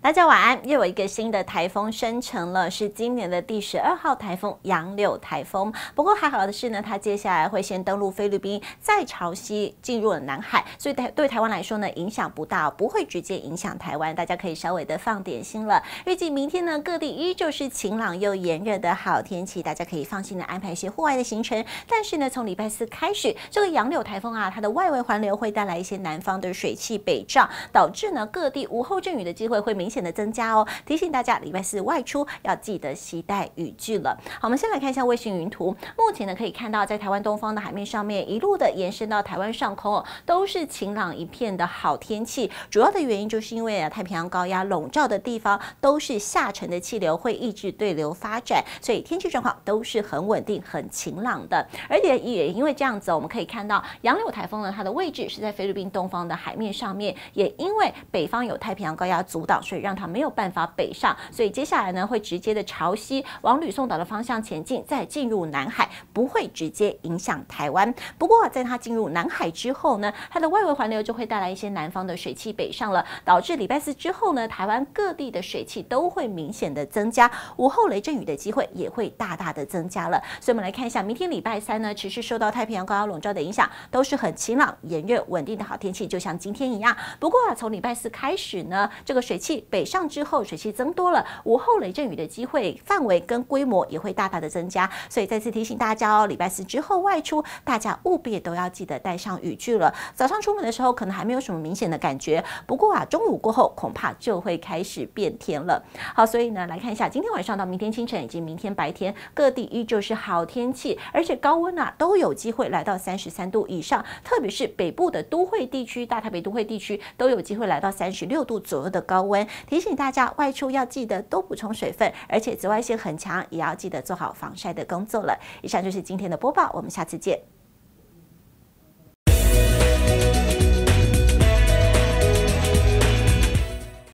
大家晚安。又有一个新的台风生成了，是今年的第十二号台风杨柳台风。不过还好的是呢，它接下来会先登陆菲律宾，再朝西进入了南海，所以台对台湾来说呢，影响不大，不会直接影响台湾。大家可以稍微的放点心了。预计明天呢，各地依旧是晴朗又炎热的好天气，大家可以放心的安排一些户外的行程。但是呢，从礼拜四开始，这个杨柳台风啊，它的外围环流会带来一些南方的水汽北上，导致呢各地午后阵雨的机会会明明显的增加哦。提醒大家，礼拜四外出要记得携带雨具了。好，我们先来看一下卫星云图。目前呢，可以看到在台湾东方的海面上面，一路的延伸到台湾上空哦，都是晴朗一片的好天气。主要的原因就是因为啊，太平洋高压笼罩的地方都是下沉的气流，会抑制对流发展，所以天气状况都是很稳定、很晴朗的。而且也因为这样子，我们可以看到杨柳台风呢，它的位置是在菲律宾东方的海面上面，也因为北方有太平洋高压阻挡，所以让它没有办法。北上，所以接下来呢会直接的朝西往吕宋岛的方向前进，再进入南海，不会直接影响台湾。不过在它进入南海之后呢，它的外围环流就会带来一些南方的水汽北上了，导致礼拜四之后呢，台湾各地的水汽都会明显的增加，午后雷阵雨的机会也会大大的增加了。所以我们来看一下，明天礼拜三呢，持续受到太平洋高压笼罩的影响，都是很晴朗、炎热、稳定的好天气，就像今天一样。不过，从礼拜四开始呢，这个水汽北上之后，水汽增多了，午后雷阵雨的机会范围跟规模也会大大的增加，所以再次提醒大家哦，礼拜四之后外出，大家务必都要记得带上雨具了。早上出门的时候可能还没有什么明显的感觉，不过啊，中午过后恐怕就会开始变天了。好，所以呢，来看一下今天晚上到明天清晨以及明天白天，各地依旧是好天气，而且高温啊都有机会来到三十三度以上，特别是北部的都会地区、大台北都会地区都有机会来到三十六度左右的高温。提醒大家外出要。记得多补充水分，而且紫外线很强，也要记得做好防晒的工作了。以上就是今天的播报，我们下次见。